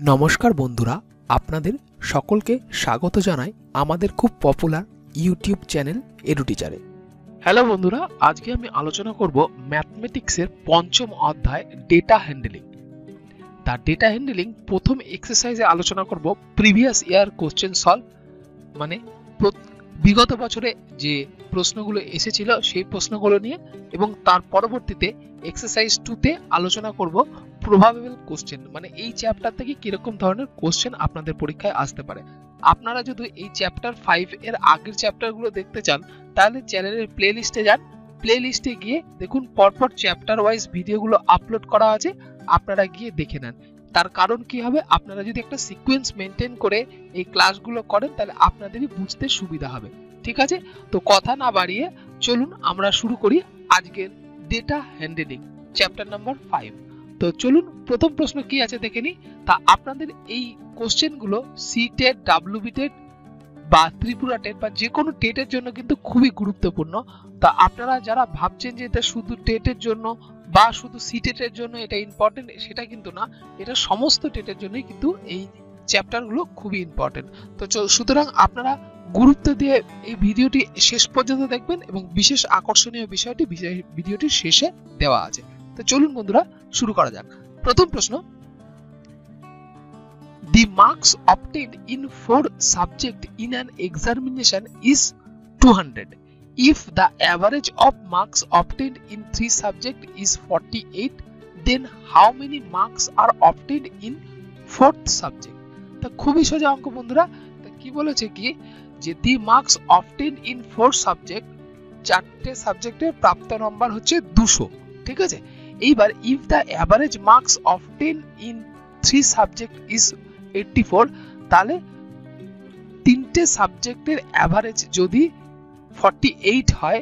নমস্কার বন্ধুরা, আপনাদের সকলকে স্বাগত জানাই আমাদের খুব পপুলার ইউটিউব চ্যানেল এডু টিচারে হ্যালো বন্ধুরা, আজকে আমি আলোচনা করব ম্যাথমেটিক্সের পঞ্চম অধ্যায় ডেটা হ্যান্ডেলিং তার ডেটা হ্যান্ডেলিং প্রথম এক্সারসাইজে আলোচনা করব প্রিভিয়াস ইয়ার কোশ্চেন সলভ মানে বিগত বছরে যে প্রশ্নগুলো এসেছিল সেই প্রশ্নগুলো নিয়ে এবং তার পরবর্তীতে এক্সারসাইজ টুতে আলোচনা করব প্রভাবেবল কোশ্চেন মানে এই চ্যাপ্টার থেকে কীরকম ধরনের কোশ্চেন আপনাদের পরীক্ষায় আসতে পারে। আপনারা যদি এই চ্যাপ্টার ফাইভ এর আগের চ্যাপ্টারগুলো দেখতে চান, তাহলে চ্যানেলের প্লে লিস্টে যান। প্লে লিস্টে গিয়ে দেখুন, পরপর চ্যাপ্টার ওয়াইজ ভিডিওগুলো আপলোড করা আছে, আপনারা গিয়ে দেখে নেন। তার কারণ কি হবে? আপনারা যদি একটা সিকোয়েন্স মেনটেন করে এই ক্লাসগুলো করেন, তাহলে আপনাদেরই বুঝতে সুবিধা হবে। ঠিক আছে? তো কথা না বাড়িয়ে চলুন, আমরা শুরু করি আজকের data handling chapter number five তো চলুন, প্রথম প্রশ্ন কি আছে দেখে নিই। তা আপনাদের এই কোশ্চেনগুলো সি টেট ডাব্লিউবি টেট বা ত্রিপুরা টেট বা যে কোনো টেটের জন্য কিন্তু খুবই গুরুত্বপূর্ণ। তা আপনারা যারা ভাবছেন যে এটা শুধু টেটের জন্য বা শুধু সি টেটের জন্য এটা ইম্পর্টেন্ট সেটা কিন্তু না। এটা সমস্ত টেটের জন্যই কিন্তু এই চ্যাপ্টারগুলো খুবই ইম্পর্টেন্ট তো সুতরাং আপনারা গুরুত্ব দিয়ে এই ভিডিওটি শেষ পর্যন্ত দেখবেন এবং বিশেষ আকর্ষণীয় বিষয়টি, বিষয়- ভিডিওটির শেষে দেওয়া আছে। তো চলুন বন্ধুরা শুরু করা যাক প্রথম প্রশ্ন the marks obtained in four subject in an examination is 200 if the average of marks obtained in three subject is 48 then how many marks are obtained in fourth subject তা খুবই সোজা অঙ্ক বন্ধুরা তা কি বলেছে কি যে the marks obtain in four subject চারটে সাবজেক্টের প্রাপ্ত নম্বর হচ্ছে দুশো ঠিক আছে এইবার if the average marks obtain in three subject is eighty four তাহলে তিনটে সাবজেক্টের অ্যাভারেজ যদি ফর্টি এইট হয়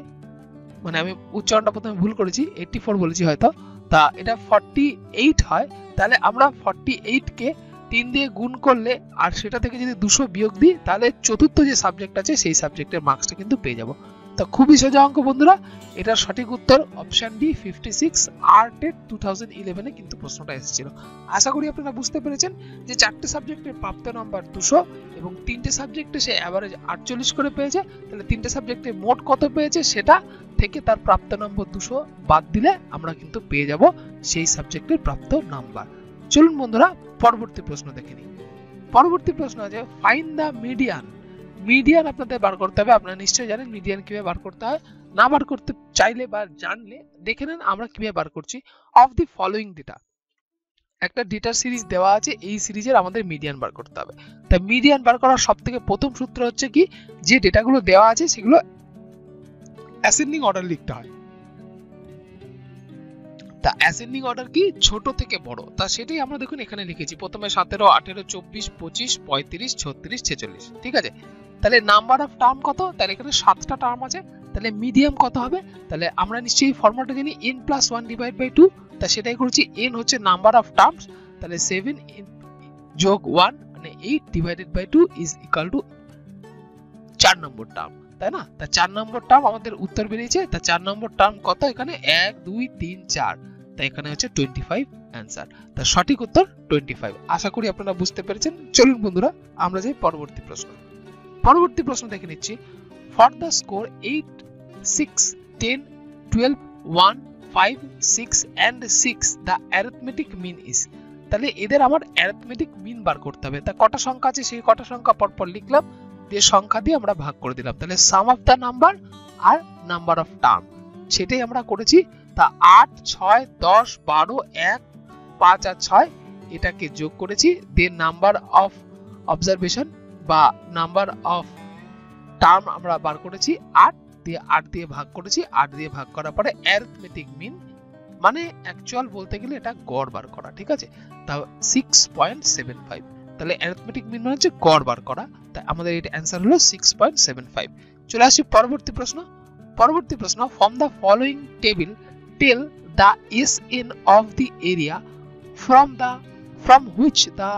মানে আমি উচ্চারণটা প্রথমে ভুল করেছি এইটটি ফোর বলেছি হয়তো, তা এটা ফর্টি এইট হয়, তাহলে আমরা ফর্টি এইটকে তিন দিয়ে গুণ করলে, আর সেটা থেকে যদি দুশো বিয়োগ দিই, তাহলে চতুর্থ যে সাবজেক্ট আছে, সেই সাবজেক্টের মার্কসটা কিন্তু পেয়ে যাব। তো খুবই সোজা অঙ্ক বন্ধুরা। এটার সঠিক উত্তর অপশন ডি ফিফটি সিক্স আর্টের টু থাউজেন্ড ইলেভেনে কিন্তু প্রশ্নটা এসেছিল। আশা করি আপনারা বুঝতে পেরেছেন যে চারটে সাবজেক্টের প্রাপ্ত নাম্বার দুশো এবং তিনটে সাবজেক্টে সে অ্যাভারেজ আটচল্লিশ করে পেয়েছে। তাহলে তিনটে সাবজেক্টে মোট কত পেয়েছে সেটা থেকে তার প্রাপ্ত নম্বর দুশো বাদ দিলে আমরা কিন্তু পেয়ে যাব সেই সাবজেক্টের প্রাপ্ত নাম্বার চলুন বন্ধুরা, পরবর্তী প্রশ্ন দেখে নিই। পরবর্তী প্রশ্ন আছে ফাইন দ্য মিডিয়ান মিডিয়ান আপনাদের বার করতে হবে, আপনারা নিশ্চয়ই জানেন মিডিয়ান কীভাবে বার করতে হয়। না বার করতে চাইলে বা জানলে দেখে নেন আমরা কীভাবে বার করছি। অফ দি ফলোইং ডেটা একটা ডেটা সিরিজ দেওয়া আছে, এই সিরিজের আমাদের মিডিয়ান বার করতে হবে। তা মিডিয়ান বার করার সব থেকে প্রথম সূত্র হচ্ছে কি? যে ডেটাগুলো দেওয়া আছে সেগুলো অ্যাসেন্ডিং অর্ডার লিখতে হয়। তা অ্যাসেন্ডিং অর্ডার কি? ছোট থেকে বড়। তা সেটাই আমরা দেখুন এখানে লিখেছি। প্রথমে সতেরো, আঠেরো, চব্বিশ, পঁচিশ, পঁয়ত্রিশ, ছত্রিশ, ছেচল্লিশ। ঠিক আছে? তাহলে নাম্বার অফ টার্ম কত? তাহলে এখানে সাতটা টার্ম আছে। তাহলে মিডিয়াম কত হবে? তাহলে আমরা নিশ্চয়ই ফর্মুলাটা জানি n plus one divide by two তা সেটাই করছি। এন হচ্ছে নাম্বার অফ টার্মস তাহলে সেভেন যোগ ওয়ান মানে eight divided by two is equal to চার নম্বর টার্ম তাই না? তা চার নম্বর টার্ম আমাদের উত্তর বেরিয়েছে। তা চার নম্বর টার্ম কত এখানে? এক, দুই, তিন, চার। তাই এখানে হচ্ছে টোয়েন্টি ফাইভ অ্যান্সার তার সঠিক উত্তর টোয়েন্টি ফাইভ আশা করি আপনারা বুঝতে পেরেছেন। চলুন বন্ধুরা, আমরা যাই পরবর্তী প্রশ্ন। পরবর্তী প্রশ্ন দেখে নিচ্ছি। For the score eight six ten twelve one five six and six the arithmetic mean is তাহলে এদের আমার অ্যারিথমেটিক মিন বার করতে হবে। তা কটা সংখ্যা আছে? সেই কটা সংখ্যা পরপর লিখলাম। দিয়ে সংখ্যা দিয়ে আমরা ভাগ করে দিলাম। তাহলে সাম অফ দ্য নাম্বার আর নাম্বার অফ টার্ম সেটাই আমরা করেছি। তা আট, ছয়, দশ, বারো, এক, পাঁচ আর ছয় এটাকে যোগ করেছি। দেন নাম্বার অফ অবজারভেশন বা নাম্বার অফ টার্ম আমরা বার করেছি, আট দিয়ে আট দিয়ে ভাগ করেছি, আট দিয়ে ভাগ করার পরে অ্যারিথমেটিক মিন মানে অ্যাকচুয়াল বলতে গেলে এটা গড় বার করা, ঠিক আছে? তা সিক্স পয়েন্ট সেভেন ফাইভ তাহলে অ্যারিথমেটিক মিন মানে হচ্ছে গড় বার করা। তাই আমাদের এটা অ্যান্সার হলো সিক্স পয়েন্ট সেভেন ফাইভ চলে আসি পরবর্তী প্রশ্ন। পরবর্তী প্রশ্ন from the following table tell the S N of the area from the from which the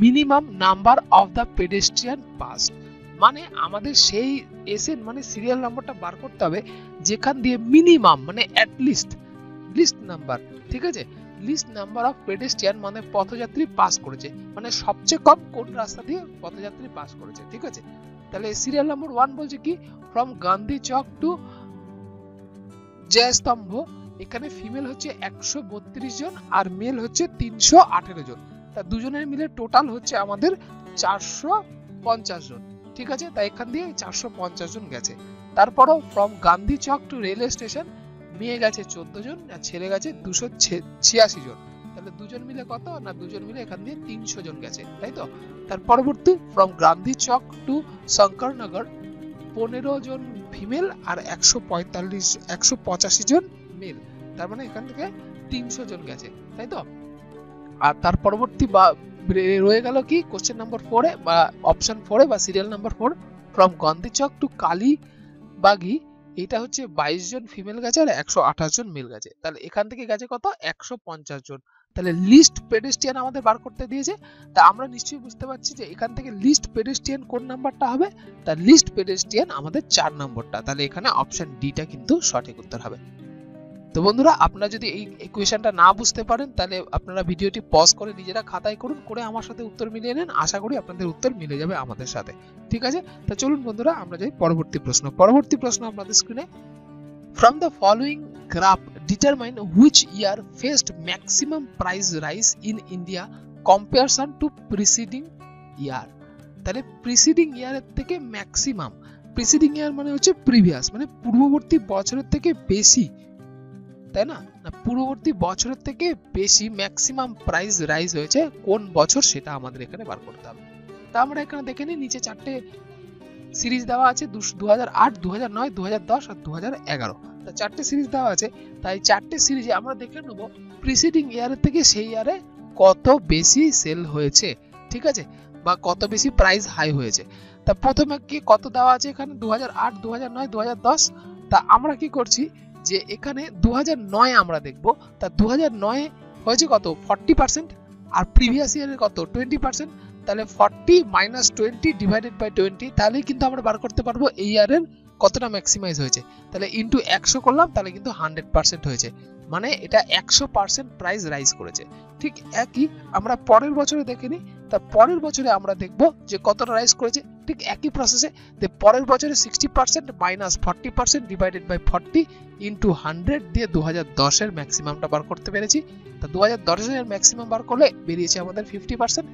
minimum number of the pedestrian pass. মানে আমাদের সেই এসএন মানে সিরিয়াল নাম্বারটা বার করতে হবে, যেখান দিয়ে মিনিমাম মানে অ্যাট লিস্ট লিস্ট নাম্বার, ঠিক আছে? লিস্ট নাম্বার অফ পেডেস্ট্রিয়ান মানে পথযাত্রী পাস করেছে মানে সবচেয়ে কম কোন রাস্তা দিয়ে পথযাত্রী পাস করেছে, ঠিক আছে? তাহলে সিরিয়াল নাম্বার ওয়ান বলছে কি? ফ্রম গান্ধী চক টু জয়স্তম্ভ এখানে ফিমেল হচ্ছে একশো বত্রিশ জন আর মেল হচ্ছে তিনশো আঠেরো জন। তা দুজনের মিলে টোটাল হচ্ছে আমাদের চারশো পঞ্চাশ জন। ঠিক আছে? তাই এখান দিয়ে চারশো পঞ্চাশ জন গেছে। তারপরও from Gandhi Chowk to railway station মেয়ে গেছে চোদ্দ জন আর ছেলে গেছে দুশো ছিয়াশি জন। তাহলে দুজন মিলে কত? না, দুজন মিলে এখান দিয়ে তিনশো জন গেছে, তাই তো? তার পরবর্তী ফ্রম গান্ধী চক টু শঙ্করনগর পনেরো জন ফিমেল আর একশো পঁয়তাল্লিশ, একশো পঁচাশি জন মেল তার মানে এখান থেকে তিনশো জন গেছে, তাই তো? আর তার পরবর্তী বা রয়ে গেল কি? কোশ্চেন নাম্বার ফোরে বা অপশন ফোরে বা serial number four from Gandhi Chowk to কালীবাগি এটা হচ্ছে বাইশ জন ফিমেল গেছে আর একশো আঠাশ জন মেল গেছে। তাহলে এখান থেকে গেছে কত? একশো পঞ্চাশ জন। তাহলে লিস্ট পেডেস্টিয়ান আমাদের বার করতে দিয়েছে। তা আমরা নিশ্চয়ই বুঝতে পারছি যে এখান থেকে লিস্ট পেডেস্টিয়ান কোন নাম্বারটা হবে? তার লিস্ট পেডেস্টিয়ান আমাদের চার নম্বরটা তাহলে এখানে অপশন ডিটা কিন্তু সঠিক উত্তর হবে। তো বন্ধুরা, আপনারা যদি এই ইকুয়েশনটা না বুঝতে পারেন, তাহলে আপনারা ভিডিওটি পজ করে নিজেরা খাতায় করুন, করে আমার সাথে উত্তর মিলিয়ে নেন। আশা করি আপনাদের উত্তর মিলে যাবে আমাদের সাথে। ঠিক আছে? তা চলুন বন্ধুরা, আমরা যাই পরবর্তী প্রশ্ন। পরবর্তী প্রশ্ন আপনাদের স্ক্রিনে from the following graph determine which year faced maximum price rise in India comparison to preceding year তাহলে প্রিসিডিং ইয়ারের থেকে ম্যাক্সিমাম প্রিসিডিং ইয়ার মানে হচ্ছে প্রিভিয়াস মানে পূর্ববর্তী বছরের থেকে বেশি তাই না? না, পূর্ববর্তী বছরের থেকে বেশি ম্যাক্সিমাম প্রাইস রাইজ হয়েছে কোন বছর সেটা আমাদের এখানে বার করতে হবে। তা আমরা এখানে দেখে নিই, নিচে চারটে সিরিজ দেওয়া আছে দু হাজার আট দু হাজার নয় দু হাজার দশ আর দু হাজার এগারো। তা চারটে সিরিজ দেওয়া আছে, তাই চারটে সিরিজে আমরা দেখে নেব প্রিসিডিং ইয়ারের থেকে সেই ইয়ারে কত বেশি সেল হয়েছে, ঠিক আছে? বা কত বেশি প্রাইস হাই হয়েছে। তা প্রথমে কি কত দেওয়া আছে এখানে? দু হাজার আট দু হাজার নয় দু হাজার দশ। তা আমরা কি করছি? যে এখানে দু নয় আমরা দেখব, তা দু নয় হয়েছে কত? Forty percent. আর প্রিভিয়াস ইয়ারের কত? Twenty percent. তাহলে forty minus twenty divided by twenty, তাহলেই কিন্তু আমরা বার করতে পারব এই ইয়ারের কতটা ম্যাক্সিমাইজ হয়েছে। তাহলে ইন্টু একশো করলাম, তাহলে কিন্তু হান্ড্রেড পার্সেন্ট হয়েছে। মানে এটা একশো পার্সেন্ট প্রাইস রাইজ করেছে। ঠিক একই, আমরা পরের বছরে দেখে নিই তা পরের বছরে আমরা দেখব যে কতটা রাইজ করেছে। ঠিক একই প্রসেসে পরের বছরে sixty percent minus forty percent divided by forty into hundred দিয়ে দু হাজার দশের ম্যাক্সিমামটা বার করতে পেরেছি। তা দু হাজার দশের ম্যাক্সিমাম বার করলে বেরিয়েছে আমাদের ফিফটি পার্সেন্ট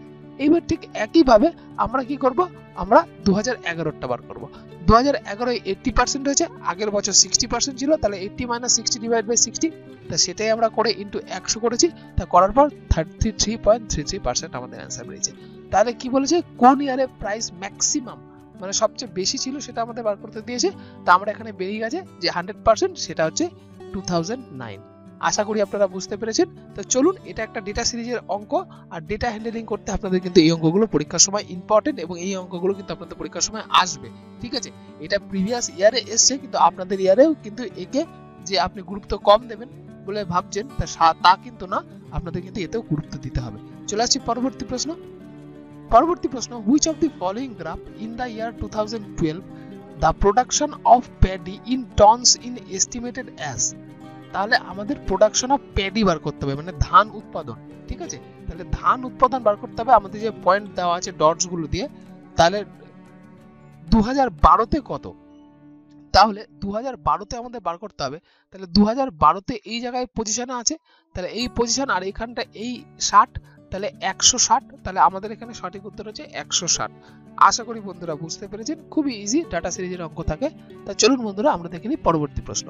এইবার ঠিক একইভাবে আমরা কি করব? আমরা দু হাজার এগারোটা বার করব। দু হাজার এগারোয় এইটটি পার্সেন্ট হয়েছে, আগের বছর সিক্সটি পার্সেন্ট ছিল, তাহলে eighty minus sixty divide by sixty তা সেটাই আমরা করে ইন্টু একশো করেছি, তা করার পর thirty three point three three percent আমাদের অ্যান্সার বেরিয়েছে। তাহলে কি বলেছে? কোন ইয়ারে প্রাইস ম্যাক্সিমাম মানে সবচেয়ে বেশি ছিল সেটা আমাদের বার করতে দিয়েছে, তা আমরা এখানে বেরিয়ে গেছে যে হান্ড্রেড পার্সেন্ট সেটা হচ্ছে টু থাউজেন্ড নাইন আশা করি আপনারা বুঝতে পেরেছেন। তো চলুন, এটা একটা ডেটা সিরিজের অঙ্ক, আর ডেটা হ্যান্ডেলিং করতে আপনাদের কিন্তু এই অঙ্কগুলো পরীক্ষার সময় ইম্পর্টেন্ট এবং এই অঙ্কগুলো কিন্তু আপনাদের পরীক্ষার সময় আসবে, ঠিক আছে? এটা প্রিভিয়াস ইয়ারে এসছে, কিন্তু আপনাদের ইয়ারেও কিন্তু একে যে আপনি গুরুত্ব কম দেবেন বলে ভাবছেন, তা কিন্তু না, আপনাদের কিন্তু এতেও গুরুত্ব দিতে হবে। চলে আসছি পরবর্তী প্রশ্ন। পরবর্তী প্রশ্ন which of the following graph in the year two thousand twelve the production of paddy in tons in estimated as তাহলে আমাদের প্রোডাকশন অফ প্যাডি বার করতে হবে মানে ধান উৎপাদন, ঠিক আছে? তাহলে ধান উৎপাদন বার করতে হবে, আমাদের যে পয়েন্ট দেওয়া আছে ডটসগুলো দিয়ে, তাহলে দু হাজার বারোতে কত? তাহলে দু হাজার বারোতে আমাদের বার করতে হবে, তাহলে দু হাজার বারোতে এই জায়গায় পজিশনে আছে, তাহলে এই পজিশন আর এখানটা এই ষাট, তাহলে একশো ষাট, তাহলে আমাদের এখানে সঠিক উত্তর হচ্ছে একশো ষাট। আশা করি বন্ধুরা বুঝতে পেরেছেন, খুবই ইজি ডাটা সিরিজের অঙ্ক থাকে। তা চলুন বন্ধুরা, আমরা দেখে নিই পরবর্তী প্রশ্ন।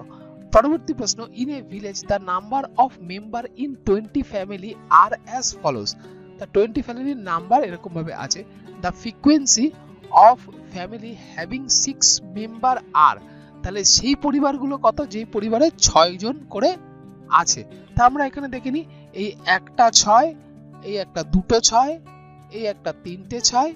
পরবর্তী প্রশ্ন in a village the number of member in twenty family are as follows the twenty ফ্যামিলির নাম্বার এরকমভাবে আছে। The frequency of family having six member are তাহলে সেই পরিবারগুলো কত? যেই পরিবারে ছয় জন করে আছে। তা আমরা এখানে দেখে নিই। এই একটা ছয়, এই একটা দুটো ছয়, এই একটা তিনটে ছয়,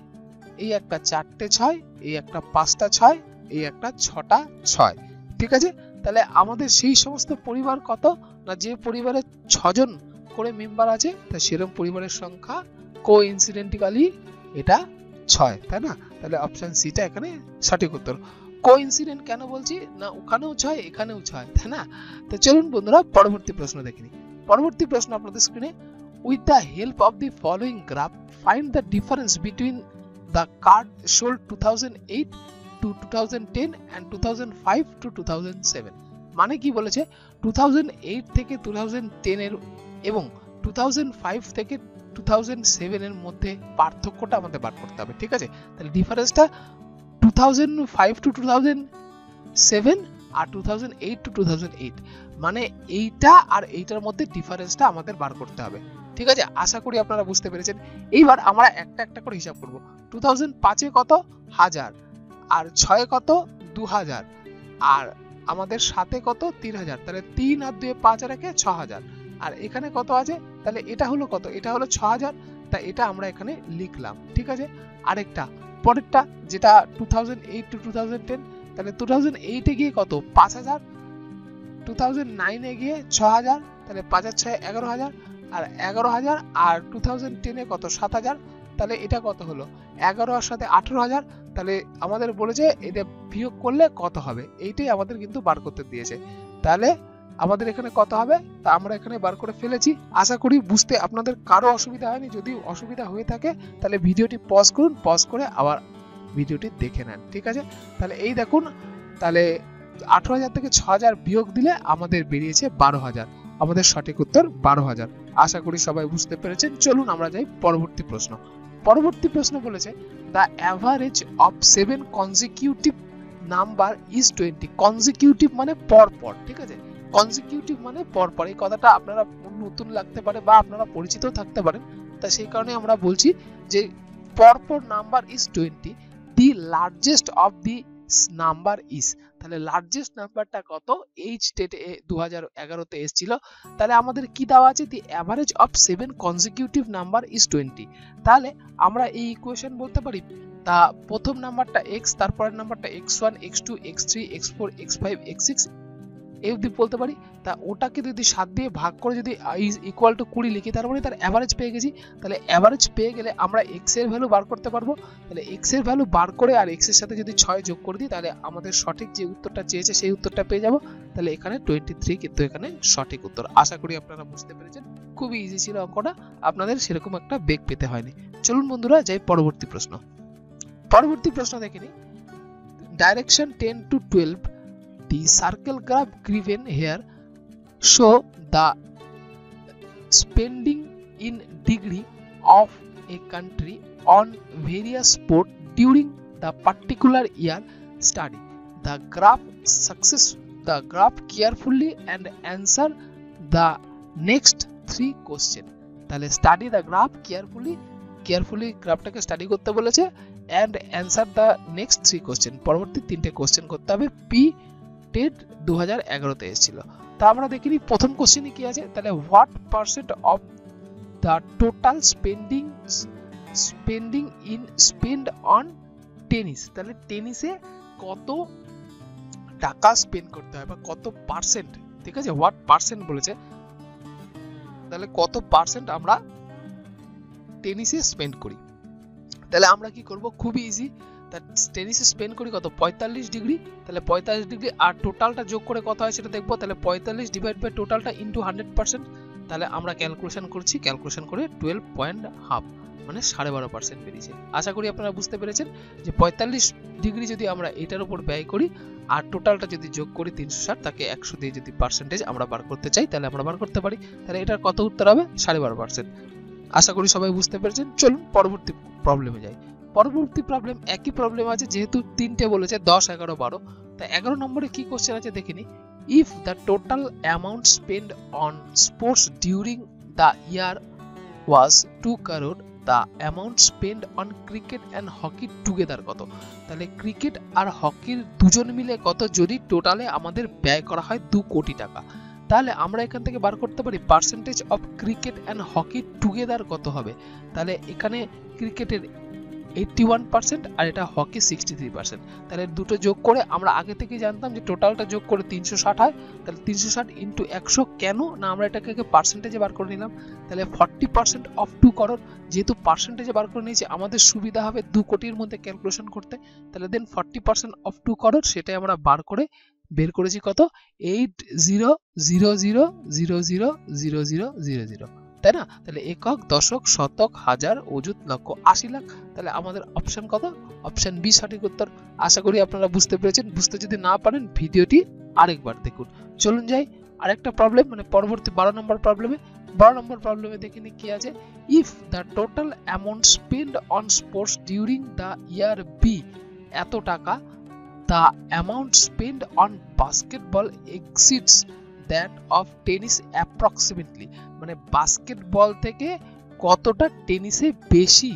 এই একটা চারটে ছয়, এই একটা পাঁচটা ছয়, এই একটা ছটা ছয়। ঠিক আছে? তাহলে আমাদের সেই সমস্ত পরিবার কত? না যে পরিবারে ছজন করে মেম্বার আছে, তা সেরকম পরিবারের সংখ্যা কো ইনসিডেন্টিক্যালি এটা ছয়, তাই না? তাহলে অপশন সিটা এখানে সঠিক উত্তর। কো ইনসিডেন্ট কেন বলছি? না, ওখানেও ছয়, এখানেও ছয়, তাই না? তো চলুন বন্ধুরা, পরবর্তী প্রশ্ন দেখে নিই। পরবর্তী প্রশ্ন আপনাদের স্ক্রিনে with the help of the following graph find the difference between the card sold two thousand eight to thousand and two five to two thousand seven মানে কি বলেছে টু থেকে টু থাউজেন্ড এবং টু থেকে টু থাউজেন্ড সেভেনের মধ্যে পার্থক্যটা আমাদের বার করতে হবে ঠিক আছে তাহলে ডিফারেন্সটা two thousand five to two thousand seven R two thousand eight to two thousand eight মানে এইটা আর এইটার মধ্যে ডিফারেন্সটা আমাদের বার করতে হবে ঠিক আছে আশা করি আপনারা বুঝতে পেরেছেন এইবার আমরা একটা একটা করে হিসাব করব টু থাউজেন্ড পাঁচে কত হাজার আর ছয় কত? দু হাজার আর আমাদের সাথে কত? তিন হাজার তাহলে তিন আর দুয়ে পাঁচ একে ছ হাজার আর এখানে কত আছে? তাহলে এটা হলো কত? এটা হলো ছ হাজার তা এটা আমরা এখানে লিখলাম। ঠিক আছে? আরেকটা। পরেরটা, যেটা two thousand eight to two thousand ten তাহলে টু থাউজেন্ড এইটে গিয়ে কত? পাঁচ হাজার টু থাউজেন্ড নাইনে গিয়ে ছ হাজার তাহলে পাঁচ হাজার ছয় এগারো হাজার আর এগারো হাজার আর টু থাউজেন্ড টেনে কত? সাত হাজার তাহলে এটা কত হলো? এগারো আর সাথে আঠেরো হাজার, তাহলে আমাদের বলেছে এটা বিয়োগ করলে কত হবে? এইটাই আমাদের কিন্তু বার করতে দিয়েছে। তাহলে আমাদের এখানে কত হবে? তা আমরা এখানে বার করে ফেলেছি। আশা করি বুঝতে আপনাদের কারও অসুবিধা হয়নি। যদি অসুবিধা হয়ে থাকে, তাহলে ভিডিওটি পজ করুন। পজ করে আবার ভিডিওটি দেখে নেন, ঠিক আছে? তাহলে এই দেখুন, তাহলে আঠারো হাজার থেকে ছ হাজার বিয়োগ দিলে আমাদের বেরিয়েছে বারো হাজার। আমাদের সঠিক উত্তর বারো হাজার। আশা করি সবাই বুঝতে পেরেছেন। চলুন আমরা যাই পরবর্তী প্রশ্ন। পরবর্তী প্রশ্ন বলেছে the average of seven consecutive number is twenty consecutive মানে পরপর পর ঠিক আছে? কনজিকিউটিভ মানে পরপর পর এই কথাটা আপনারা নতুন লাগতে পারে বা আপনারা পরিচিত থাকতে পারেন। তা সেই কারণে আমরা বলছি যে, পরপর number is twenty the largest of the number is তাহলে লার্জেস্ট নাম্বারটা কত? এই স্টেটে দু হাজার এগারোতে এসেছিল। তাহলে আমাদের কি দেওয়া আছে? The average of seven consecutive number is twenty তাহলে আমরা এই ইকুয়েশন বলতে পারি, তা প্রথম নাম্বারটা এক্স তারপরের নাম্বারটা x one x two x three x four x five x six এই অবধি বলতে পারি, তা ওটাকে যদি সাত দিয়ে ভাগ করে যদি ইকুয়াল টু কুড়ি লিখি, তার মানে তার অ্যাভারেজ পেয়ে গেছি। তাহলে অ্যাভারেজ পেয়ে গেলে আমরা এক্সের ভ্যালু বার করতে পারব। তাহলে এক্সের ভ্যালু বার করে আর এক্সের সাথে যদি ছয় যোগ করে দিই, তাহলে আমাদের সঠিক যে উত্তরটা চেয়েছে, সেই উত্তরটা পেয়ে যাব। তাহলে এখানে টোয়েন্টি থ্রি কিন্তু এখানে সঠিক উত্তর। আশা করি আপনারা বুঝতে পেরেছেন। খুবই ইজি ছিল অঙ্কটা। আপনাদের সেরকম একটা বেগ পেতে হয়নি। চলুন বন্ধুরা, যাই পরবর্তী প্রশ্ন। পরবর্তী প্রশ্ন দেখে direction ten to twelve the circle graph given here show the spending in degree of a country on various sport during the particular year study the graph success the graph carefully and answer the next three question তাহলে study the graph carefully carefully গ্রাফটাকে study করতে বলেছে and answer the next three question পরবর্তী তিনটে question করতে হবে P TET দু হাজার এগারোতে এসেছিল। তা আমরা দেখিনি, প্রথম কোশ্চেনে কি আছে? তাহলে what percent of the total spending spending in spend on tennis তাহলে টেনিসে কত টাকা স্পেন্ড করতে হয় বা কত পার্সেন্ট ঠিক আছে? হোয়াট পার্সেন্ট বলেছে। তাহলে কত পার্সেন্ট আমরা টেনিসে স্পেন্ড করি? তাহলে আমরা কি করব? খুবই ইজি টেনিসে স্পেন্ড করি কত? পঁয়তাল্লিশ ডিগ্রি তাহলে পঁয়তাল্লিশ ডিগ্রি আর টোটালটা যোগ করে কত হয় সেটা দেখব। তাহলে পঁয়তাল্লিশ ডিভাইড বাই টোটালটা ইন্টু হান্ড্রেড পার্সেন্ট তাহলে আমরা ক্যালকুলেশন করছি ক্যালকুলেশন করে টুয়েলভ পয়েন্ট হাফ মানে সাড়ে বারো পার্সেন্ট বেরিয়েছে। আশা করি আপনারা বুঝতে পেরেছেন যে পঁয়তাল্লিশ ডিগ্রি যদি আমরা এটার উপর ব্যয় করি, আর টোটালটা যদি যোগ করি তিনশো ষাট, তাকে একশো দিয়ে যদি পার্সেন্টেজ আমরা বার করতে চাই, তাহলে আমরা বার করতে পারি। তাহলে এটার কত উত্তর হবে? সাড়ে বারো পার্সেন্ট আশা করি সবাই বুঝতে পেরেছেন। চলুন পরবর্তী প্রবলেমে যাই। পরবর্তী প্রবলেম একই প্রবলেম আছে, যেহেতু তিনটে বলেছে, দশ, এগারো, বারো। তা এগারো নম্বরে কি কোশ্চেন আছে দেখিনি if the total amount spend on sports during the year was two crore the amount spend on cricket and hockey together কত? তাহলে ক্রিকেট আর হকির দুজন মিলে কত? যদি টোটালে আমাদের ব্যয় করা হয় দু কোটি টাকা। তাহলে আমরা এখান থেকে বার করতে পারি percentage of cricket and hockey together কত হবে? তাহলে এখানে ক্রিকেটের এইটটি ওয়ান পার্সেন্ট আর এটা হকি সিক্সটি থ্রি পার্সেন্ট তাহলে দুটো যোগ করে আমরা আগে থেকেই জানতাম যে টোটালটা যোগ করে তিনশো ষাট হয়, তাহলে তিনশো ষাট ইন্টু একশো কেন? না, আমরা এটাকে পার্সেন্টেজে বার করে নিলাম। তাহলে forty percent of two crore যেহেতু পার্সেন্টেজে বার করে নিয়েছি, আমাদের সুবিধা হবে দু কোটির মধ্যে ক্যালকুলেশন করতে। তাহলে then forty percent of two crore সেটাই আমরা বার করে বের করেছি কত? Eight zero zero zero zero zero zero zero zero zero তাই না? তাহলে একক, দশক, শতক, হাজার, অযুত, লক্ষ, আশি লাখ, তাহলে আমাদের অপশন কত? অপশন বি সঠিক উত্তর। আশা করি আপনারা বুঝতে পেরেছেন। বুঝতে যদি না পারেন, ভিডিওটি আরেকবার দেখুন। চলুন যাই, আরেকটা প্রবলেম মানে পরবর্তী বারো নম্বর প্রবলেমে বারো নম্বর প্রবলেমে দেখিনি কি আছে। If the total amount spend on sports during the year be এত টাকা the amount spend on basketball exceeds that of tennis approximately মানে বাস্কেটবল থেকে কতটা টেনিসে বেশি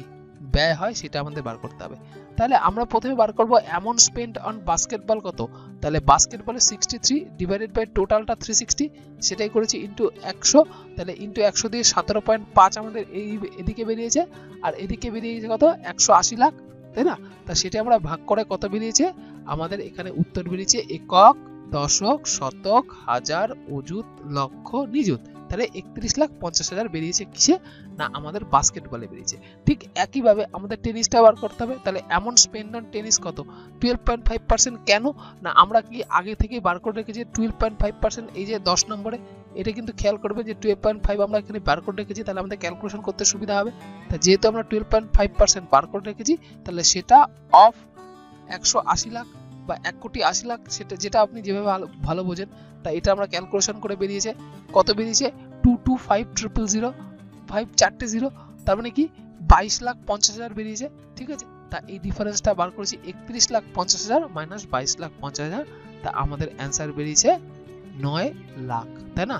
ব্যয় হয় সেটা আমাদের বার করতে হবে। তাহলে আমরা প্রথমে বার করব অ্যামাউন্ট স্পেন্ড অন বাস্কেটবল কত? তাহলে বাস্কেটবলে সিক্সটি থ্রি ডিভাইডেড বাই টোটালটা থ্রি সিক্সটি সেটাই করেছি ইন্টু একশো, তাহলে ইন্টু একশো দিয়ে সতেরো পয়েন্ট পাঁচ আমাদের এই এদিকে বেরিয়েছে, আর এদিকে বেরিয়েছে কত? একশো আশি লাখ, তাই না? তা সেটা আমরা ভাগ করে কত বেরিয়েছে? আমাদের এখানে উত্তর বেরিয়েছে একক, দশক, শতক, হাজার, অযুত, লক্ষ, নিযুত। তাহলে একত্রিশ লাখ পঞ্চাশ হাজার বেরিয়েছে কিসে? না, আমাদের বাস্কেটবলে বেরিয়েছে। ঠিক একইভাবে আমাদের টেনিসটা বার করতে হবে। তাহলে এমন স্পেন্ড অন টেনিস কত? টুয়েলভ পয়েন্ট ফাইভ পার্সেন্ট কেন? না, আমরা কি আগে থেকেই বার করে রেখেছি টুয়েলভ পয়েন্ট ফাইভ পার্সেন্ট এই যে দশ নম্বরে, এটা কিন্তু খেয়াল করবে যে টুয়েলভ পয়েন্ট ফাইভ আমরা এখানে বার করে রেখেছি, তাহলে আমাদের ক্যালকুলেশন করতে সুবিধা হবে। তা যেহেতু আমরা টুয়েলভ পয়েন্ট ফাইভ পার্সেন্ট বার করে রেখেছি, তাহলে সেটা অফ একশো আশি লাখ বা এক কোটি আশি লাখ সেটা, যেটা আপনি যেভাবে ভালো বোঝেন, তা এটা আমরা ক্যালকুলেশন করে বেরিয়েছে। কত বেরিয়েছে? Two two five triple zero five চারটে জিরো তার মানে কি? বাইশ লাখ পঞ্চাশ হাজার বেরিয়েছে, ঠিক আছে? তা এই ডিফারেন্সটা বার করেছি, একত্রিশ লাখ পঞ্চাশ হাজার মাইনাস বাইশ লাখ পঞ্চাশ হাজার, তা আমাদের অ্যান্সার বেরিয়েছে নয় লাখ, তাই না?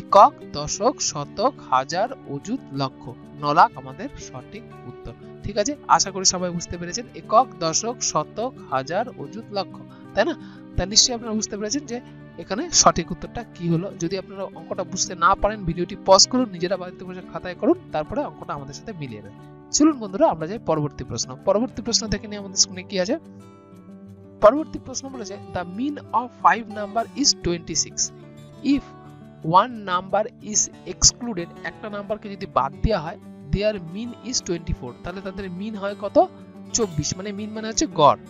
একক, দশক, শতক, হাজার, অযুত, লক্ষ। ন লাখ আমাদের সঠিক উত্তর। ঠিক আছে? আশা করি সবাই বুঝতে পেরেছেন। একক, দশক, শতক, হাজার, অযুত, লক্ষ। তাই না? তা নিশ্চয়ই আপনারা বুঝতে পেরেছেন যে এখানে সঠিক উত্তরটা কি হলো। যদি আপনারা অঙ্কটা বুঝতে না পারেন, ভিডিওটি পজ করুন, নিজেরা বাড়িতে বসে খাতায় করুন, তারপরে অঙ্কটা আমাদের সাথে মিলিয়ে নেন। চলুন বন্ধুরা, আমরা যাই পরবর্তী প্রশ্ন। পরবর্তী প্রশ্ন দেখে নিয়ে আমাদের স্ক্রিনে কি আছে? পরবর্তী প্রশ্ন বলেছে the mean of five number is twenty six if one number is excluded একটা নাম্বারকে যদি বাদ দেওয়া হয় their mean is twenty four তাহলে তাদের মিন হয় কত? চব্বিশ মানে মিন মানে হচ্ছে গড়।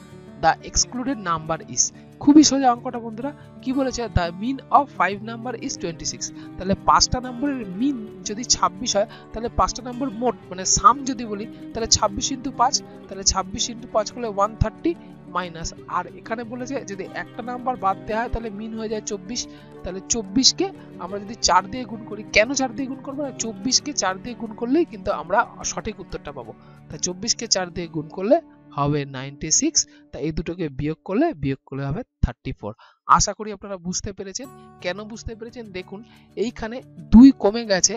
দ্য এক্সক্লুডেড নাম্বার ইজ খুবই সোজা অঙ্কটা বন্ধুরা, কি বলেছে? The mean of five number is twenty six তাহলে পাঁচটা নম্বরের মিন যদি ছাব্বিশ হয়, তাহলে পাঁচটা নম্বর মোট মানে সাম যদি বলি, তাহলে ছাব্বিশ ইন্টু পাঁচ, তাহলে ছাব্বিশ ইন্টু পাঁচ হলে ওয়ান থার্টি মাইনাস আর এখানে বলেছে যদি একটা নাম্বার বাদ দেওয়া হয় তাহলে মিন হয়ে যায় চব্বিশ, তাহলে চব্বিশকে আমরা যদি চার দিয়ে গুণ করি, কেন চার দিয়ে গুণ করব না? চব্বিশকে চার দিয়ে গুণ করলেই কিন্তু আমরা সঠিক উত্তরটা পাবো। তা চব্বিশকে চার দিয়ে গুণ করলে হবে নাইনটি সিক্স তা এই দুটোকে বিয়োগ করলে বিয়োগ করলে হবে থার্টি ফোর আশা করি আপনারা বুঝতে পেরেছেন। কেন বুঝতে পেরেছেন? দেখুন, এইখানে দুই কমে গেছে,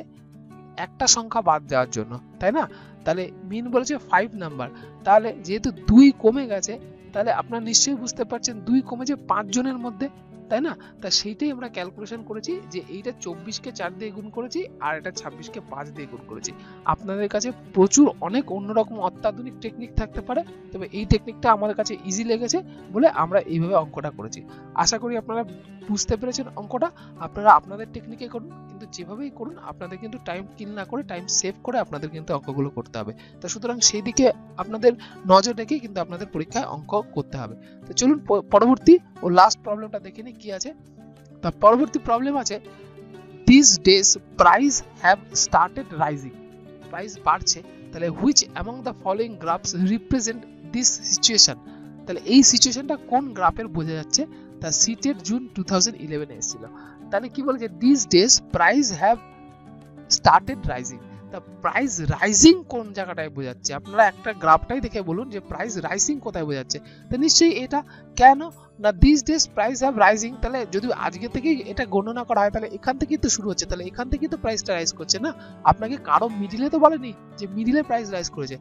একটা সংখ্যা বাদ দেওয়ার জন্য, তাই না? তাহলে মিন বলেছে ফাইভ নাম্বার তাহলে যেহেতু দুই কমে গেছে তাহলে আপনারা নিশ্চয়ই বুঝতে পারছেন দুই কমেছে পাঁচ জনের মধ্যে তাই না? তা সেইটাই আমরা ক্যালকুলেশন করেছি যে এইটা চব্বিশকে চার দিয়ে গুণ করেছি আর এটা ছাব্বিশকে পাঁচ দিয়ে গুণ করেছি। আপনাদের কাছে প্রচুর অনেক অন্যরকম অত্যাধুনিক টেকনিক থাকতে পারে, তবে এই টেকনিকটা আমাদের কাছে ইজি লেগেছে বলে আমরা এইভাবে অঙ্কটা করেছি। আশা করি আপনারা বুঝতে পেরেছেন অঙ্কটা। আপনারা আপনাদের টেকনিকে করুন, কিন্তু যেভাবেই করুন, আপনাদের কিন্তু টাইম কিল না করে টাইম সেভ করে আপনাদের কিন্তু অঙ্কগুলো করতে হবে। তো সুতরাং সেই দিকে আপনাদের নজর রেখে কিন্তু আপনাদের পরীক্ষায় অঙ্ক করতে হবে। তো চলুন পরবর্তী ও লাস্ট প্রবলেমটা দেখে নিই। কি আছে? তার পরবর্তী প্রবলেম আছে। This days price have started rising price বাড়ছে। তাহলে which among the following graphs represent this situation তাহলে এই সিচুয়েশনটা কোন গ্রাফের বোঝা যাচ্ছে? তা সিটেড জুন টু থাউজেন্ড ইলেভেনে এসেছিল। তাহলে কি বলেছে? This days price have started rising তা প্রাইস রাইজিং কোন জায়গাটায় বোঝাচ্ছে? আপনারা একটা গ্রাফটাই দেখে বলুন যে প্রাইস রাইজিং কোথায় বোঝাচ্ছে। তো নিশ্চয়ই এটা কেন? না this days price have rising তাহলে যদি আজকে থেকে এটা গণনা করা হয়, তাহলে এখান থেকেই তো শুরু হচ্ছে, তাহলে এখান থেকেই তো প্রাইসটা রাইজ করছে, না? আপনাকে কারও মিডিলে তো বলেনি যে মিডিলে প্রাইস রাইজ করেছে।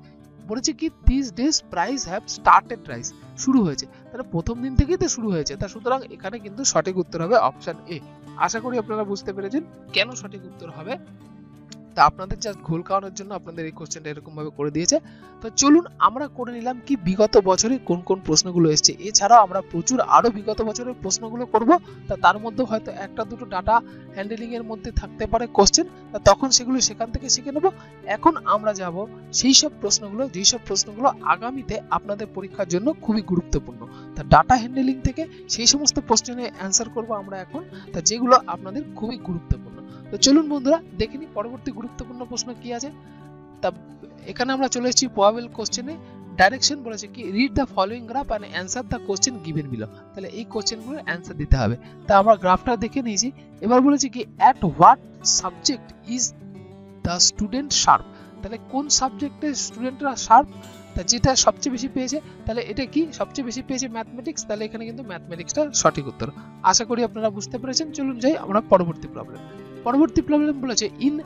বলেছে কি this days price have started rise শুরু হয়েছে। তাহলে প্রথম দিন থেকেই তো শুরু হয়েছে, তা সুতরাং এখানে কিন্তু সঠিক উত্তর হবে অপশন এ আশা করি আপনারা বুঝতে পেরেছেন কেন সঠিক উত্তর হবে। তা আপনাদের জাস্ট ঘোল খাওয়ানোর জন্য আপনাদের এই কোশ্চেনটা এরকম ভাবে করে দিয়েছে। তো চলুন আমরা করে নিলাম কি বিগত বছরে কোন কোন প্রশ্নগুলো এসেছে। এছাড়াও আমরা প্রচুর আরও বিগত বছরের প্রশ্নগুলো করব। তা তার মধ্যে হয়তো একটা দুটো ডাটা হ্যান্ডেলিং এর মধ্যে থাকতে পারে কোশ্চেন তা তখন সেগুলো সেখান থেকে শিখে নেব। এখন আমরা যাব সেই সব প্রশ্নগুলো, যেই সব প্রশ্নগুলো আগামীতে আপনাদের পরীক্ষার জন্য খুবই গুরুত্বপূর্ণ। তা ডাটা হ্যান্ডেলিং থেকে সেই সমস্ত প্রশ্নের অ্যান্সার করব আমরা এখন। তা যেগুলো আপনাদের খুবই গুরুত্বপূর্ণ। তো চলুন বন্ধুরা, দেখে নিই পরবর্তী গুরুত্বপূর্ণ প্রশ্ন কি আছে। তা, এখানে আমরা চলে এসেছি প্রবাবল কোশ্চেনে ডাইরেকশন বলেছে কি read the following graph and answer the question given below তাহলে এই কোশ্চেনগুলোর অ্যান্সার দিতে হবে। তা আমরা গ্রাফটা দেখে নিয়েছি। এবার বলেছি কি at what subject is the student sharp তাহলে কোন সাবজেক্টে স্টুডেন্টরা শার্প তা যেটা সবচেয়ে বেশি পেয়েছে, তাহলে এটা কি? সবচেয়ে বেশি পেয়েছে ম্যাথমেটিক্স তাহলে এখানে কিন্তু ম্যাথমেটিক্সটা সঠিক উত্তর। আশা করি আপনারা বুঝতে পেরেছেন। চলুন যাই আমরা পরবর্তী প্রবলেম পরবর্তী প্রবলেম বলেছে in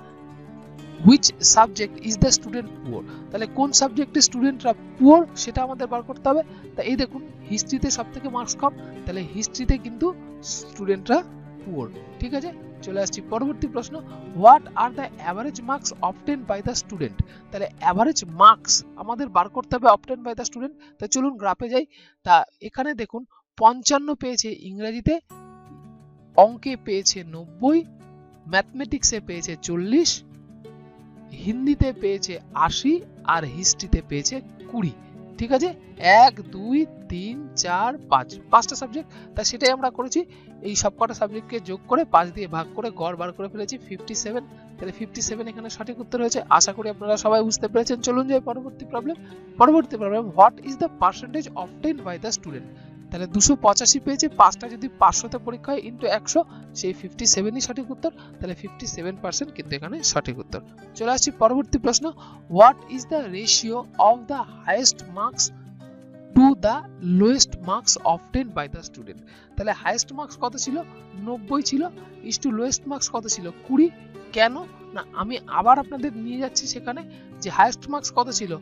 which subject is the student poor তাহলে কোন সাবজেক্টে স্টুডেন্টরা পুয়ার সেটা আমাদের বার করতে হবে। তা এই দেখুন হিস্ট্রিতে সব থেকে মার্কস কম, তাহলে হিস্ট্রিতে কিন্তু স্টুডেন্টরা পুয়ার ঠিক আছে? চলে আসছি পরবর্তী প্রশ্ন। What are the average marks obtain by the student তাহলে অ্যাভারেজ মার্কস আমাদের বার করতে হবে অবটেন বাই দ্য স্টুডেন্ট তা চলুন গ্রাফে যাই। তা এখানে দেখুন, পঞ্চান্ন পেয়েছে ইংরেজিতে, অঙ্কে পেয়েছে নব্বই ম্যাথমেটিক্সে পেয়েছে চল্লিশ, হিন্দিতে পেয়েছে আশি আর হিস্ট্রিতে পেয়েছে কুড়ি। ঠিক আছে? এক, দুই, তিন, চার, পাঁচ। পাঁচটা সাবজেক্ট তা সেটাই আমরা করেছি। এই সব কটা সাবজেক্টকে যোগ করে পাঁচ দিয়ে ভাগ করে গড় বার করে ফেলেছি ফিফটি সেভেন তাহলে ফিফটি সেভেন এখানে সঠিক উত্তর হয়েছে। আশা করি আপনারা সবাই বুঝতে পেরেছেন। চলুন যাই পরবর্তী প্রবলেম পরবর্তী problem what is the percentage obtain by the student তাহলে দুশো পঁচাশি পেয়েছে, পাঁচটা যদি পাঁচশোতে পরীক্ষা হয় ইন্টু একশো, সেই ফিফটি সেভেনই সঠিক উত্তর, তাহলে ফিফটি সেভেন পার্সেন্ট কিন্তু এখানে সঠিক উত্তর। চলে আসছি পরবর্তী প্রশ্ন what is the ratio of the highest marks to the lowest marks obtain by the student তাহলে হাইয়েস্ট মার্কস কত ছিল? নব্বই ছিল। ইস টু লোয়েস্ট মার্কস কত ছিল? কুড়ি। কেন? না, আমি আবার আপনাদের নিয়ে যাচ্ছি সেখানে যে হাইয়েস্ট মার্কস কত ছিল?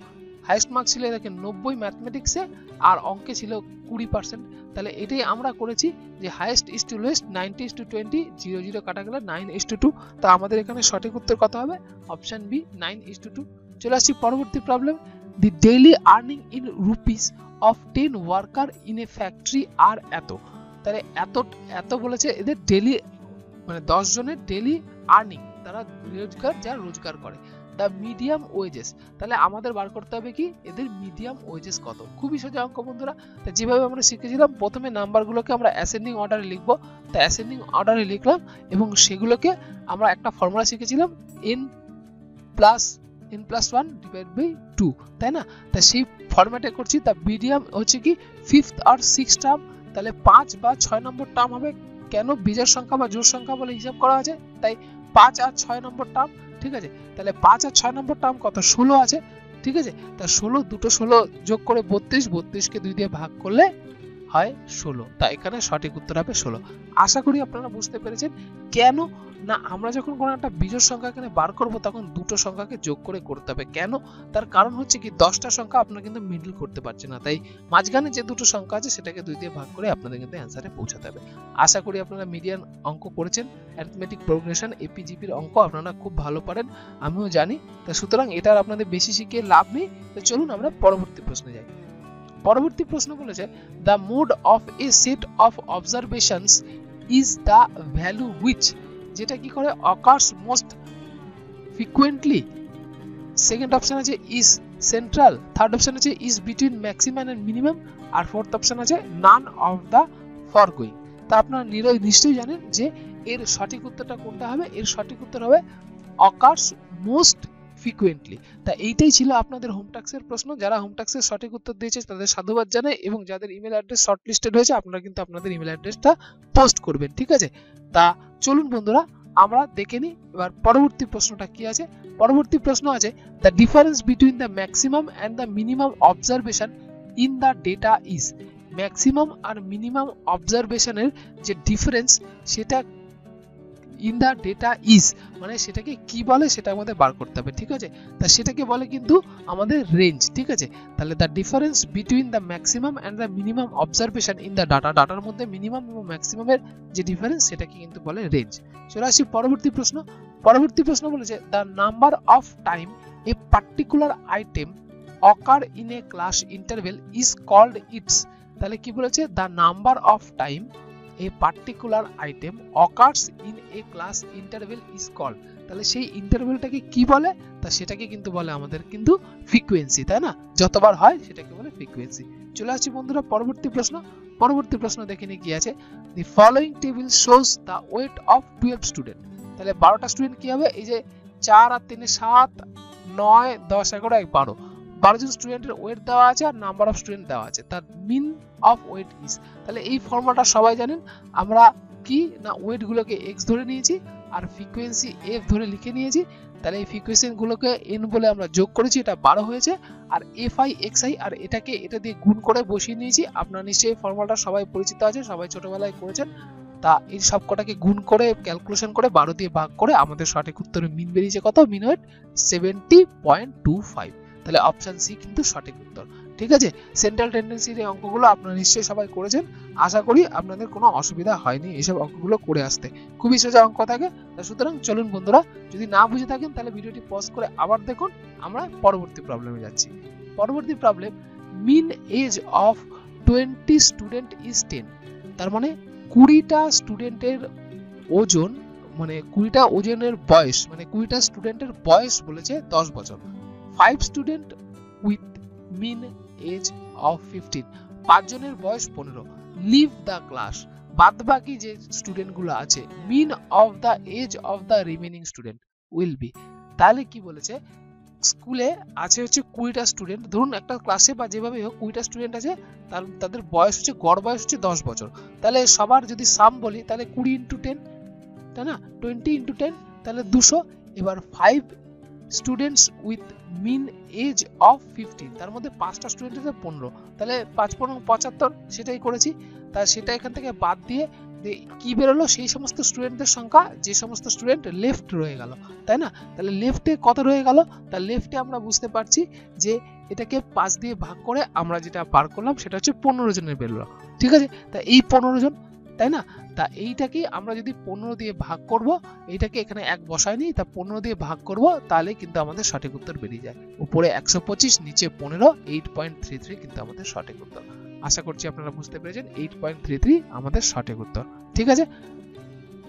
হাইয়েস্ট মার্কস ছিল দেখেন নব্বই ম্যাথমেটিক্সে আর অঙ্কে ছিল কুড়ি পার্সেন্ট তাহলে এটাই আমরা করেছি যে highest is to lowest ninety is to twenty zero zero কাটা গেলে নাইন ইস টু টু তা আমাদের এখানে সঠিক উত্তর কত হবে? Option B nine is to two চলে আসছি পরবর্তী problem the daily earning in rupees of ten worker in a factory are এত। তাহলে এত এত বলেছে এদের ডেলি মানে দশ জনের ডেলি আর্নিং তারা রোজগার যা রোজগার করে। দ্য মিডিয়াম ওয়েজেস তাহলে আমাদের বার করতে হবে কি? এদের মিডিয়াম ওয়েজেস কত? খুবই সোজা অঙ্ক বন্ধুরা। তা যেভাবে আমরা শিখেছিলাম, প্রথমে নাম্বারগুলোকে আমরা অ্যাসেন্ডিং অর্ডারে লিখব। তা অ্যাসেন্ডিং অর্ডারে লিখলাম এবং সেগুলোকে আমরা একটা ফর্মুলা শিখেছিলাম n plus n plus one divide by two তাই না? তা সেই ফরম্যাটে করছি। তা মিডিয়াম হচ্ছে কি ফিফথ আর সিক্স টার্ম তাহলে পাঁচ বা ছয় নম্বর টার্ম হবে। কেন? বীজের সংখ্যা বা জোর সংখ্যা বলে হিসাব করা আছে। তাই পাঁচ আর ছয় নম্বর টার্ম ঠিক আছে? তাহলে পাঁচ আর ছয় নম্বর টার্ম কত? ষোলো আছে। ঠিক আছে? তা ষোলো, দুটো ষোলো যোগ করে বত্রিশ, বত্রিশকে দুই দিয়ে ভাগ করলে হয় ষোলো। তা এখানে সঠিক উত্তর হবে ষোলো। আশা করি আপনারা বুঝতে পেরেছেন কেন না আমরা যখন কোনো একটা বিজোড় সংখ্যা এখানে বার করব, তখন দুটো সংখ্যাকে যোগ করে করতে হবে। কেন? তার কারণ হচ্ছে কি, দশটা সংখ্যা আপনারা কিন্তু মিডল করতে পারছেন না। তাই মাঝখানে যে দুটো সংখ্যা আছে, সেটাকে দুই দিয়ে ভাগ করে আপনাদের কিন্তু অ্যান্সারে পৌঁছাতে হবে। আশা করি আপনারা মিডিয়ান অঙ্ক করেছেন। অ্যারিথমেটিক প্রোগ্রেশন এপিজিপির অঙ্ক আপনারা খুব ভালো পারেন, আমিও জানি। তা সুতরাং এটার আপনাদের বেশি শিখিয়ে লাভ নেই। তো চলুন আমরা পরবর্তী প্রশ্নে যাই। পরবর্তী প্রশ্ন বলেছে the mode of a set of observations is the value which যেটা কি করে? Occurs most frequently second option আছে ইজ সেন্ট্রাল থার্ড অপশন আছে is between maximum and minimum R fourth option আছে নান অফ দ্য ফরগোয়িং তা আপনারা নিরয় নিশ্চয়ই জানেন যে এর সঠিক উত্তরটা কোনটা হবে? এর সঠিক উত্তর হবে অকার্স মোস্ট ফ্রিকুয়েন্টলি তা এইটাই ছিল আপনাদের হোম ট্যাক্সের প্রশ্ন। যারা হোম ট্যাক্সের সঠিক উত্তর দিয়েছে, তাদের সাধুবাদ জানাই এবং যাদের ইমেল অ্যাড্রেস শর্ট লিস্টেড হয়েছে, আপনারা কিন্তু আপনাদের ইমেল অ্যাড্রেসটা পোস্ট করবেন, ঠিক আছে? তা চলুন বন্ধুরা, আমরা দেখে নিই এবার পরবর্তী প্রশ্নটা কি আছে? পরবর্তী প্রশ্ন আছে the difference between the maximum and the minimum observation in the data is maximum R minimum অবজারভেশনের যে ডিফারেন্স সেটা ইন দ্য ডেটা ইজ মানে সেটাকে কি বলে সেটা আমাদের বার করতে হবে, ঠিক আছে? তা সেটাকে বলে কিন্তু আমাদের রেঞ্জ ঠিক আছে? তাহলে the difference between the maximum and the minimum observation in the data ডাটার মধ্যে মিনিমাম এবং ম্যাক্সিমামের যে ডিফারেন্স সেটাকে কিন্তু বলে রেঞ্জ চলে আসি পরবর্তী প্রশ্ন। পরবর্তী প্রশ্ন বলেছে the number of time a particular item occur in a class interval is called its তাহলে কি বলেছে? The number of time a particular item occurs in a class interval is called তাহলে সেই ইন্টারভেলটাকে কি বলে? তা সেটাকে কিন্তু বলে আমাদের কিন্তু ফ্রিকোয়েন্সি তাই না? যতবার হয় সেটাকে বলে ফ্রিকোয়েন্সি চলে আসছি বন্ধুরা পরবর্তী প্রশ্ন। পরবর্তী প্রশ্ন দেখে নিয়ে কি আছে। The following table shows the weight of twelve student তাহলে বারোটা স্টুডেন্ট কি হবে? এই যে চার আর তিনে সাত, নয়, দশ, এগারো, এক, বারো। বারো জন স্টুডেন্টের ওয়েট দেওয়া আছে আর নাম্বার অফ স্টুডেন্ট দেওয়া আছে। তার মিন অফ ওয়েট ইজ তাহলে এই ফর্মুলাটা সবাই জানেন, আমরা কি না ওয়েটগুলোকে এক্স ধরে নিয়েছি আর ফ্রিকোয়েন্সি এফ ধরে লিখে নিয়েছি। তাহলে এই ফ্রিকোয়েন্সি গুলোকে এন বলে আমরা যোগ করেছি, এটা বারো হয়েছে। আর এফ আই এক্স আই আর এটাকে এটা দিয়ে গুণ করে বসিয়ে নিয়েছি। আপনার নিশ্চয়ই এই ফর্মুলাটা সবাই পরিচিত আছে সবাই ছোটবেলায় করেছেন। তা এই সব কটাকে গুণ করে ক্যালকুলেশন করে, বারো দিয়ে ভাগ করে আমাদের সঠিক উত্তরে মিন বেরিয়েছে কত? Mean weight seventy point two five তাহলে অপশন সি কিন্তু সঠিক উত্তর। ঠিক আছে? সেন্ট্রাল টেন্ডেন্সির এই অঙ্কগুলো আপনারা নিশ্চয়ই সবাই করেছেন। আশা করি আপনাদের কোনো অসুবিধা হয়নি এইসব অঙ্কগুলো করে আসতে। খুবই সোজা অঙ্ক থাকে। সুতরাং চলুন বন্ধুরা, যদি না বুঝে থাকেন তাহলে ভিডিওটি পজ করে আবার দেখুন। আমরা পরবর্তী প্রবলেমে যাচ্ছি। পরবর্তী problem mean age of twenty student is ten তার মানে কুড়িটা স্টুডেন্টের ওজন মানে কুড়িটা ওজনের বয়স মানে কুড়িটা স্টুডেন্টের বয়স বলেছে দশ বছর। Five student with mean age of fifteen পাঁচজনের বয়স পনেরো। লিভ দ্য ক্লাস বাদ বাকি যে স্টুডেন্টগুলো আছে mean of the age of the remaining student will be তাহলে কি বলেছে? স্কুলে আছে হচ্ছে কুড়িটা স্টুডেন্ট ধরুন একটা ক্লাসে বা যেভাবে হোক কুড়িটা স্টুডেন্ট আছে, তার তাদের বয়স হচ্ছে, গড় বয়স হচ্ছে দশ বছর। তাহলে সবার যদি সাম বলি, তাহলে কুড়ি ইন্টু টেন তাই না? টোয়েন্টি ইন্টু টেন তাহলে দুশো। এবার five students with mean age of fifteen তার মধ্যে পাঁচটা স্টুডেন্ট স্টুডেন্টের পনেরো। তাহলে পাঁচ, পনেরো, পঁচাত্তর সেটাই করেছি। তা সেটা এখান থেকে বাদ দিয়ে কি বেরোলো, সেই সমস্ত স্টুডেন্টদের সংখ্যা, যে সমস্ত স্টুডেন্ট লেফট রয়ে গেল, তাই না? তাহলে লেফটে কত রয়ে গেল? তা লেফটে আমরা বুঝতে পারছি যে এটাকে পাঁচ দিয়ে ভাগ করে আমরা যেটা বার করলাম, সেটা হচ্ছে পনেরো জনের বেরোলো। ঠিক আছে? তা এই পনেরো জন তাই না? তা এইটাকে আমরা যদি পনেরো দিয়ে ভাগ করব, এইটাকে এখানে এক বসায় নিই, তা পনেরো দিয়ে ভাগ করব, তাহলে কিন্তু আমাদের সঠিক উত্তর বেরিয়ে যায়। উপরে একশো পঁচিশ, নিচে পনেরো এইট পয়েন্ট থ্রি থ্রি কিন্তু আমাদের সঠিক উত্তর। আশা করছি আপনারা বুঝতে পেরেছেন এইট পয়েন্ট থ্রি থ্রি আমাদের সঠিক উত্তর। ঠিক আছে?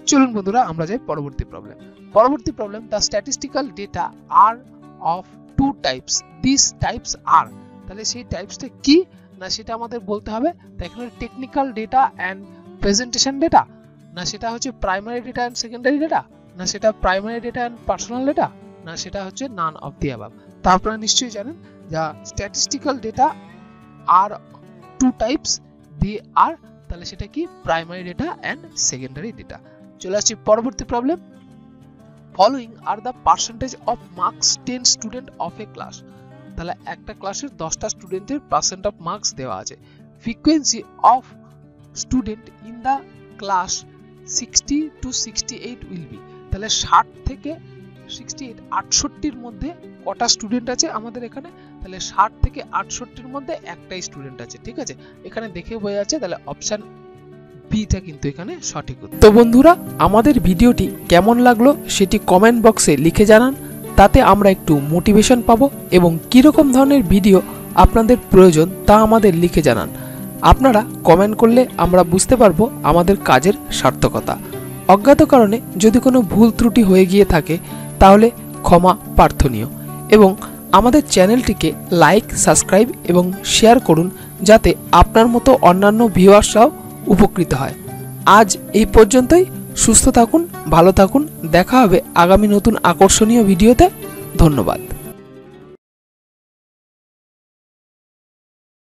চলুন বন্ধুরা, আমরা যাই পরবর্তী প্রবলেম পরবর্তী problem the statistical data are of two types this types are তাহলে সেই টাইপসটা কি? না, সেটা আমাদের বলতে হবে। তো এখানে technical data and presentation data না সেটা হচ্ছে primary data and secondary data না সেটা primary data and personal data না সেটা হচ্ছে নান অফ দি অ্যাবাভ তা আপনারা নিশ্চয়ই জানেন যা statistical data are two types the are তাহলে সেটা কি? Primary data and secondary data চলে আসছি পরবর্তী problem following are the percentage of marks ten student of a class তাহলে একটা ক্লাসের দশটা স্টুডেন্টের পার্সেন্ট অফ মার্কস দেওয়া আছে। Frequency of student in the class sixty to sixty eight will be তাহলে ষাট থেকে সিক্সটি এইট আটষট্টির মধ্যে কটা স্টুডেন্ট আছে আমাদের এখানে? তাহলে ষাট থেকে আটষট্টির মধ্যে একটাই স্টুডেন্ট আছে, ঠিক আছে? এখানে দেখে বোঝা যাচ্ছে, তাহলে অপশান বিটা কিন্তু এখানে সঠিক তো বন্ধুরা, আমাদের ভিডিওটি কেমন লাগল সেটি কমেন্ট বক্সে লিখে জানান, তাতে আমরা একটু মোটিভেশন পাবো এবং কীরকম ধরনের ভিডিও আপনাদের প্রয়োজন তা আমাদের লিখে জানান। আপনারা কমেন্ট করলে আমরা বুঝতে পারব আমাদের কাজের সার্থকতা। অজ্ঞাত কারণে যদি কোনো ভুল ত্রুটি হয়ে গিয়ে থাকে, তাহলে ক্ষমা প্রার্থনীয়। এবং আমাদের চ্যানেলটিকে লাইক সাবস্ক্রাইব এবং শেয়ার করুন, যাতে আপনার মতো অন্যান্য ভিউয়ার্সরাও উপকৃত হয়। আজ এই পর্যন্তই। সুস্থ থাকুন, ভালো থাকুন। দেখা হবে আগামী নতুন আকর্ষণীয় ভিডিওতে ধন্যবাদ।